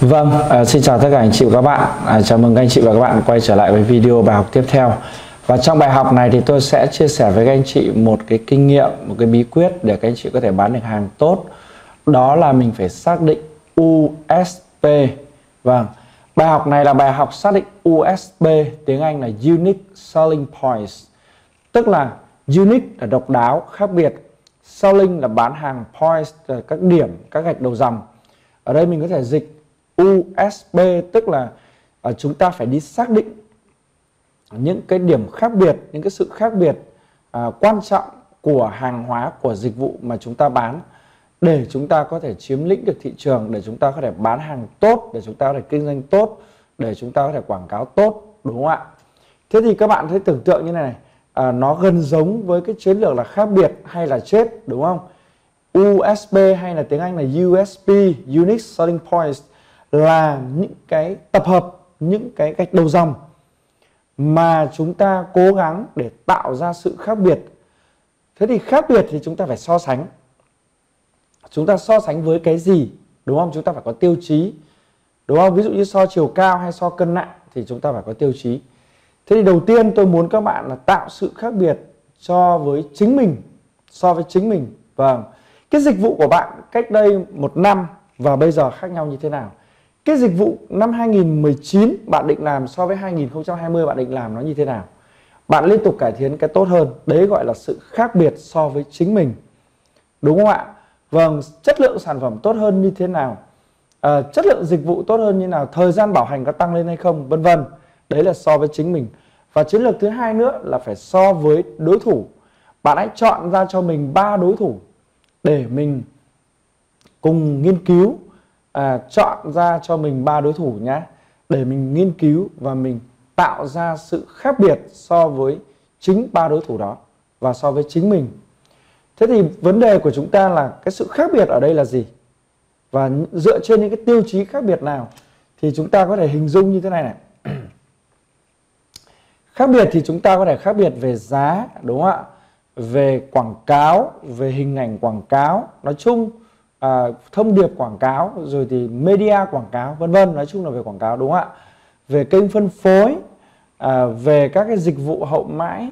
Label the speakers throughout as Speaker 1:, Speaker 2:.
Speaker 1: Vâng, à, xin chào tất cả anh chị và các bạn. À, chào mừng các anh chị và các bạn quay trở lại với video bài học tiếp theo. Và trong bài học này thì tôi sẽ chia sẻ với các anh chị một cái kinh nghiệm, một cái bí quyết để các anh chị có thể bán được hàng tốt. Đó là mình phải xác định USP. Vâng, bài học này là bài học xác định USP, tiếng Anh là Unique Selling Points. Tức là unique là độc đáo, khác biệt. Selling là bán hàng, points là các điểm, các gạch đầu dòng. Ở đây mình có thể dịch USB tức là uh, chúng ta phải đi xác định những cái điểm khác biệt, những cái sự khác biệt uh, quan trọng của hàng hóa của dịch vụ mà chúng ta bán để chúng ta có thể chiếm lĩnh được thị trường, để chúng ta có thể bán hàng tốt, để chúng ta có thể kinh doanh tốt, để chúng ta có thể quảng cáo tốt, đúng không ạ? Thế thì các bạn thấy tưởng tượng như này, này à, nó gần giống với cái chiến lược là khác biệt hay là chết, đúng không? USB hay là tiếng Anh là USP, Unique Selling Points là những cái tập hợp, những cái gạch đầu dòng mà chúng ta cố gắng để tạo ra sự khác biệt. Thế thì khác biệt thì chúng ta phải so sánh. Chúng ta so sánh với cái gì, đúng không? Chúng ta phải có tiêu chí, đúng không? Ví dụ như so chiều cao hay so cân nặng thì chúng ta phải có tiêu chí. Thế thì đầu tiên tôi muốn các bạn là tạo sự khác biệt cho với chính mình, so với chính mình. Vâng. Cái dịch vụ của bạn cách đây một năm và bây giờ khác nhau như thế nào? Cái dịch vụ năm 2019 bạn định làm so với 2020 bạn định làm nó như thế nào? Bạn liên tục cải thiện cái tốt hơn. Đấy gọi là sự khác biệt so với chính mình. Đúng không ạ? Vâng chất lượng sản phẩm tốt hơn như thế nào? À, chất lượng dịch vụ tốt hơn như nào? Thời gian bảo hành có tăng lên hay không? Vân vân. Đấy là so với chính mình. Và chiến lược thứ hai nữa là phải so với đối thủ. Bạn hãy chọn ra cho mình ba đối thủ để mình cùng nghiên cứu à, chọn ra cho mình ba đối thủ nhé để mình nghiên cứu và mình tạo ra sự khác biệt so với chính ba đối thủ đó và so với chính mình. Thế thì vấn đề của chúng ta là cái sự khác biệt ở đây là gì? Và dựa trên những cái tiêu chí khác biệt nào thì chúng ta có thể hình dung như thế này này. Khác biệt thì chúng ta có thể khác biệt về giá đúng không ạ? Về quảng cáo về hình ảnh quảng cáo. Nói chung à, thông điệp quảng cáo rồi thì media quảng cáo vân vân nói chung là về quảng cáo đúng không ạ? Về kênh phân phối à, về các cái dịch vụ hậu mãi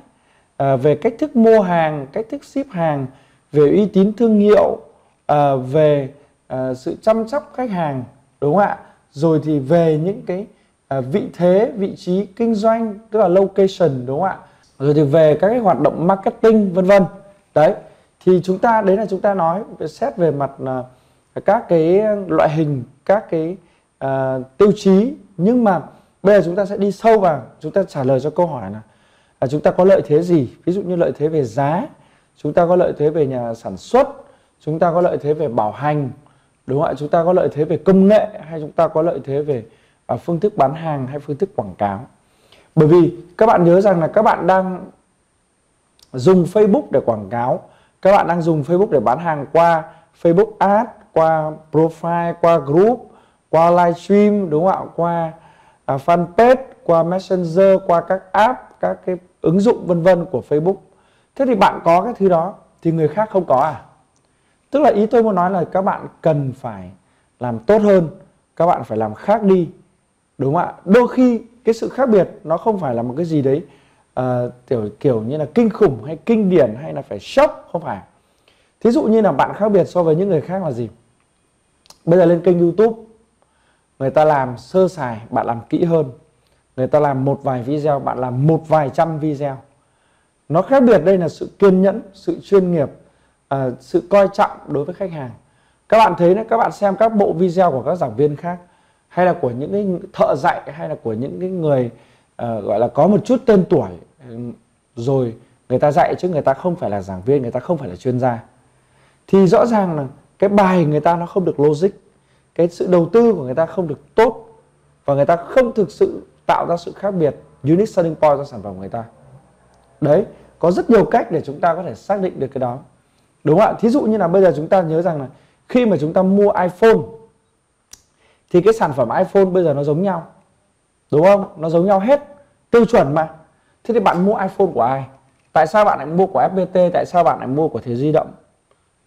Speaker 1: à, về cách thức mua hàng cách thức ship hàng về uy tín thương hiệu à, về à, sự chăm sóc khách hàng đúng không ạ? Rồi thì về những cái à, vị thế vị trí kinh doanh tức là location đúng không ạ? Rồi thì về các cái hoạt động marketing vân vân. Đấy thì chúng ta đấy là chúng ta nói xét về mặt uh, các cái loại hình các cái uh, tiêu chí. Nhưng mà bây giờ chúng ta sẽ đi sâu vào chúng ta trả lời cho câu hỏi là là chúng ta có lợi thế gì? Ví dụ như lợi thế về giá chúng ta có lợi thế về nhà sản xuất chúng ta có lợi thế về bảo hành đúng không ạ? Chúng ta có lợi thế về công nghệ hay chúng ta có lợi thế về uh, phương thức bán hàng hay phương thức quảng cáo? Bởi vì các bạn nhớ rằng là các bạn đang dùng Facebook để quảng cáo các bạn đang dùng Facebook để bán hàng qua Facebook Ads qua profile qua group qua livestream đúng không ạ? Qua à, fanpage qua messenger qua các app các cái ứng dụng vân vân của Facebook. Thế thì bạn có cái thứ đó thì người khác không có à? Tức là ý tôi muốn nói là các bạn cần phải làm tốt hơn các bạn phải làm khác đi đúng không ạ? Đôi khi cái sự khác biệt nó không phải là một cái gì đấy uh, kiểu kiểu như là kinh khủng hay kinh điển hay là phải sốc không phải. Thí dụ như là bạn khác biệt so với những người khác là gì? Bây giờ lên kênh youtube người ta làm sơ sài bạn làm kỹ hơn. Người ta làm một vài video bạn làm một vài trăm video. Nó khác biệt đây là sự kiên nhẫn sự chuyên nghiệp uh, sự coi trọng đối với khách hàng. Các bạn thấy đấy các bạn xem các bộ video của các giảng viên khác hay là của những cái thợ dạy hay là của những cái người uh, gọi là có một chút tên tuổi ừ, rồi người ta dạy chứ người ta không phải là giảng viên người ta không phải là chuyên gia. Thì rõ ràng là cái bài người ta nó không được logic cái sự đầu tư của người ta không được tốt và người ta không thực sự tạo ra sự khác biệt unique selling point cho sản phẩm của người ta. Đấy có rất nhiều cách để chúng ta có thể xác định được cái đó. Đúng không ạ? Thí dụ như là bây giờ chúng ta nhớ rằng là khi mà chúng ta mua iPhone thì cái sản phẩm iPhone bây giờ nó giống nhau đúng không? Nó giống nhau hết tiêu chuẩn mà. Thế thì bạn mua iPhone của ai? Tại sao bạn lại mua của FPT tại sao bạn lại mua của thế di động?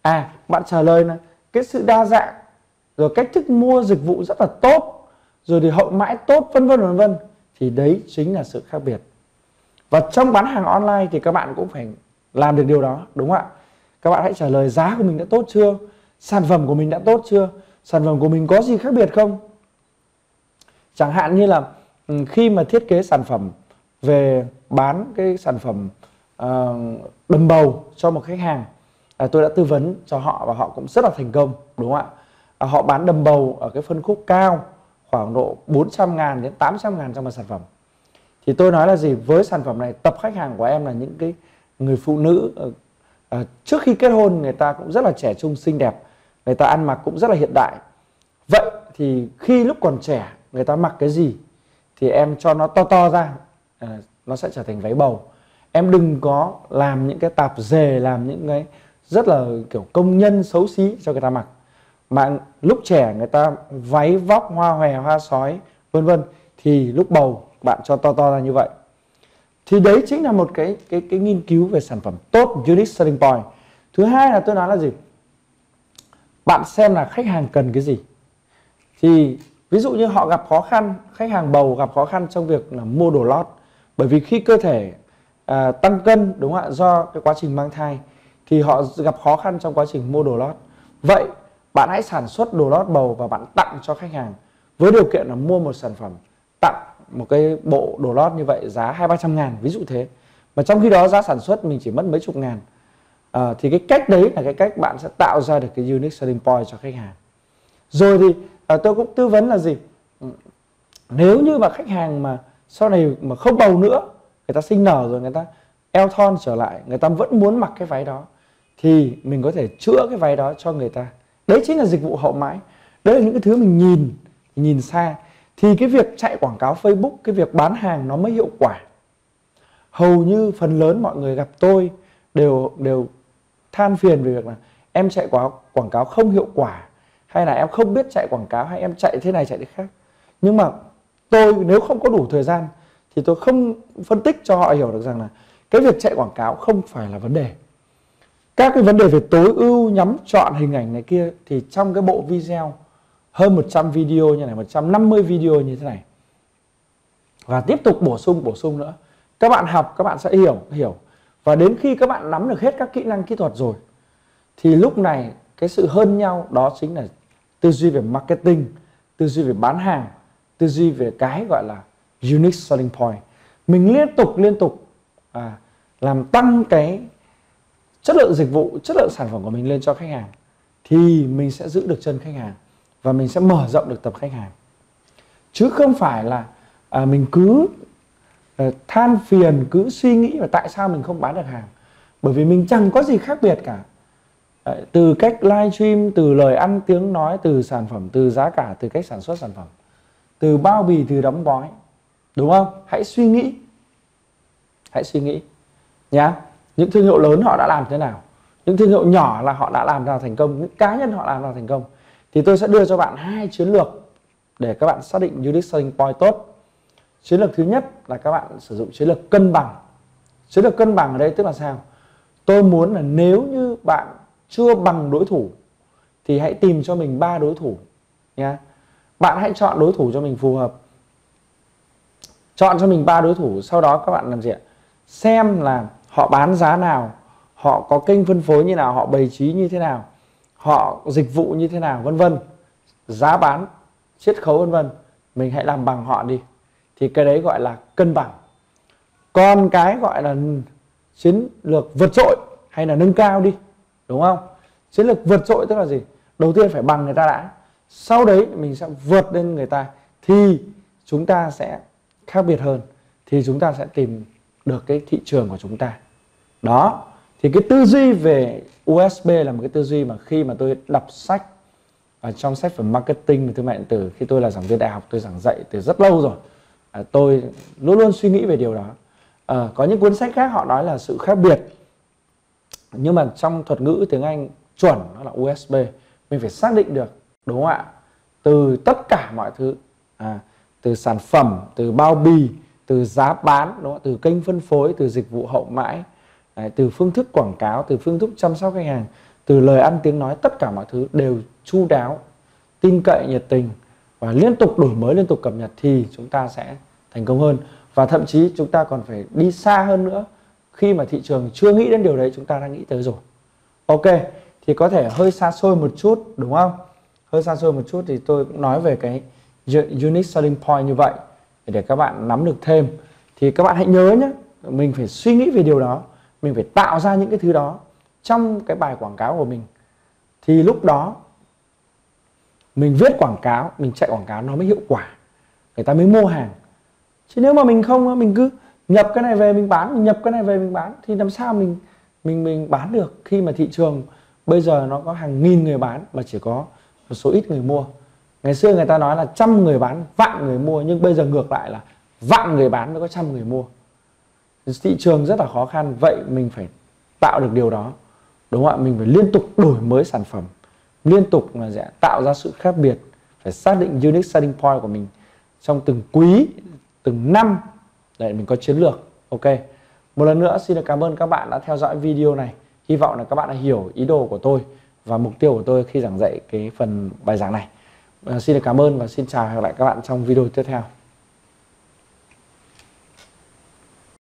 Speaker 1: À bạn trả lời là cái sự đa dạng, rồi cách thức mua dịch vụ rất là tốt, rồi thì hậu mãi tốt, vân vân vân vân, thì đấy chính là sự khác biệt. Và trong bán hàng online thì các bạn cũng phải làm được điều đó, đúng không ạ? Các bạn hãy trả lời giá của mình đã tốt chưa? Sản phẩm của mình đã tốt chưa? Sản phẩm của mình có gì khác biệt không? Chẳng hạn như là Ừ, khi mà thiết kế sản phẩm về bán cái sản phẩm uh, đầm bầu cho một khách hàng à, tôi đã tư vấn cho họ và họ cũng rất là thành công đúng không ạ? À, họ bán đầm bầu ở cái phân khúc cao khoảng độ 400 ngàn đến 800 ngàn trong một sản phẩm. Thì tôi nói là gì? Với sản phẩm này tập khách hàng của em là những cái người phụ nữ uh, trước khi kết hôn người ta cũng rất là trẻ trung xinh đẹp người ta ăn mặc cũng rất là hiện đại. Vậy thì khi lúc còn trẻ người ta mặc cái gì? Thì em cho nó to to ra. À, nó sẽ trở thành váy bầu. Em đừng có làm những cái tạp dề làm những cái rất là kiểu công nhân xấu xí cho người ta mặc. Mà lúc trẻ người ta váy vóc hoa hòe hoa sói vân vân thì lúc bầu bạn cho to to ra như vậy. Thì đấy chính là một cái cái cái nghiên cứu về sản phẩm tốt unique selling point. Thứ hai là tôi nói là gì? Bạn xem là khách hàng cần cái gì. Thì ví dụ như họ gặp khó khăn khách hàng bầu gặp khó khăn trong việc là mua đồ lót. Bởi vì khi cơ thể à, tăng cân đúng không ạ do cái quá trình mang thai thì họ gặp khó khăn trong quá trình mua đồ lót. Vậy bạn hãy sản xuất đồ lót bầu và bạn tặng cho khách hàng với điều kiện là mua một sản phẩm tặng một cái bộ đồ lót như vậy giá hai ba trăm ngàn ví dụ thế. Mà trong khi đó giá sản xuất mình chỉ mất mấy chục ngàn. À, thì cái cách đấy là cái cách bạn sẽ tạo ra được cái unique selling point cho khách hàng. Rồi thì à, tôi cũng tư vấn là gì? Ừ. Nếu như mà khách hàng mà sau này mà không bầu nữa người ta sinh nở rồi người ta eo thon trở lại người ta vẫn muốn mặc cái váy đó thì mình có thể chữa cái váy đó cho người ta. Đấy chính là dịch vụ hậu mãi. Đấy là những cái thứ mình nhìn nhìn xa. Thì cái việc chạy quảng cáo Facebook cái việc bán hàng nó mới hiệu quả. Hầu như phần lớn mọi người gặp tôi đều đều than phiền về việc là em chạy quảng cáo không hiệu quả hay là em không biết chạy quảng cáo hay em chạy thế này, chạy thế khác. Nhưng mà tôi nếu không có đủ thời gian thì tôi không phân tích cho họ hiểu được rằng là cái việc chạy quảng cáo không phải là vấn đề. Các cái vấn đề về tối ưu nhắm chọn hình ảnh này kia thì trong cái bộ video, hơn 100 video như này 150 video như thế này. Và tiếp tục bổ sung bổ sung nữa. Các bạn học, các bạn sẽ hiểu hiểu. Và đến khi các bạn nắm được hết các kỹ năng kỹ thuật rồi, thì lúc này cái sự hơn nhau đó chính là tư duy về marketing tư duy về bán hàng tư duy về cái gọi là unique selling point. Mình liên tục liên tục à, làm tăng cái chất lượng dịch vụ chất lượng sản phẩm của mình lên cho khách hàng thì mình sẽ giữ được chân khách hàng và mình sẽ mở rộng được tập khách hàng. Chứ không phải là à, mình cứ à, than phiền cứ suy nghĩ là tại sao mình không bán được hàng. Bởi vì mình chẳng có gì khác biệt cả. Đấy, từ cách livestream từ lời ăn tiếng nói từ sản phẩm từ giá cả từ cách sản xuất sản phẩm. Từ bao bì từ đóng gói đúng không? Hãy suy nghĩ. Hãy suy nghĩ. Nhá. Những thương hiệu lớn họ đã làm thế nào? Những thương hiệu nhỏ là họ đã làm nào thành công? Những cá nhân họ làm nào thành công? Thì tôi sẽ đưa cho bạn hai chiến lược để các bạn xác định unique selling point tốt. Chiến lược thứ nhất là các bạn sử dụng chiến lược cân bằng. Chiến lược cân bằng ở đây tức là sao? Tôi muốn là nếu như bạn chưa bằng đối thủ, thì hãy tìm cho mình ba đối thủ nhé bạn hãy chọn đối thủ cho mình phù hợp. Chọn cho mình ba đối thủ, sau đó các bạn làm gì ạ? Xem là họ bán giá nào, họ có kênh phân phối như nào, họ bày trí như thế nào, họ dịch vụ như thế nào, vân vân. Giá bán, chiết khấu, vân vân. Mình hãy làm bằng họ đi. Thì cái đấy gọi là cân bằng. Còn cái gọi là chiến lược vượt trội hay là nâng cao đi đúng không? Chiến lược vượt trội tức là gì? Đầu tiên phải bằng người ta đã. Sau đấy mình sẽ vượt lên người ta thì chúng ta sẽ khác biệt hơn thì chúng ta sẽ tìm được cái thị trường của chúng ta. Đó thì cái tư duy về USB là một cái tư duy mà khi mà tôi đọc sách ở trong sách về marketing và thương mại điện tử khi tôi là giảng viên đại học tôi giảng dạy từ rất lâu rồi à, tôi luôn luôn suy nghĩ về điều đó. À, có những cuốn sách khác họ nói là sự khác biệt nhưng mà trong thuật ngữ tiếng Anh chuẩn nó là USB mình phải xác định được đúng không ạ? Từ tất cả mọi thứ à, từ sản phẩm từ bao bì từ giá bán đúng không? từ kênh phân phối từ dịch vụ hậu mãi Đấy, từ phương thức quảng cáo từ phương thức chăm sóc khách hàng từ lời ăn tiếng nói tất cả mọi thứ đều chu đáo tin cậy nhiệt tình và liên tục đổi mới liên tục cập nhật thì chúng ta sẽ thành công hơn. Và thậm chí chúng ta còn phải đi xa hơn nữa khi mà thị trường chưa nghĩ đến điều đấy, chúng ta đã nghĩ tới rồi. Ok, thì có thể hơi xa xôi một chút, đúng không? Hơi xa xôi một chút thì tôi cũng nói về cái unique selling point như vậy, để các bạn nắm được thêm. Thì các bạn hãy nhớ nhé, mình phải suy nghĩ về điều đó, mình phải tạo ra những cái thứ đó trong cái bài quảng cáo của mình. Thì lúc đó, mình viết quảng cáo, mình chạy quảng cáo nó mới hiệu quả. Người ta mới mua hàng. Chứ nếu mà mình không mình cứ nhập cái này về mình bán, mình nhập cái này về mình bán, thì làm sao mình mình mình bán được khi mà thị trường bây giờ nó có hàng nghìn người bán mà chỉ có một số ít người mua. Ngày xưa người ta nói là trăm người bán, vạn người mua, nhưng bây giờ ngược lại là vạn người bán mới có trăm người mua. Thị trường rất là khó khăn, vậy mình phải tạo được điều đó, đúng không ạ? Mình phải liên tục đổi mới sản phẩm, liên tục là sẽ tạo ra sự khác biệt, phải xác định unique selling point của mình trong từng quý, từng năm để mình có chiến lược. Ok. Một lần nữa xin được cảm ơn các bạn đã theo dõi video này. Hy vọng là các bạn đã hiểu ý đồ của tôi và mục tiêu của tôi khi giảng dạy cái phần bài giảng này. À, xin được cảm ơn và xin chào hẹn gặp lại các bạn trong video tiếp theo.